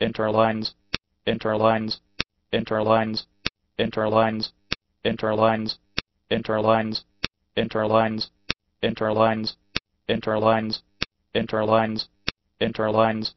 interlines, interlines, interlines, interlines, interlines, interlines, interlines, interlines, interlines, interlines, interlines,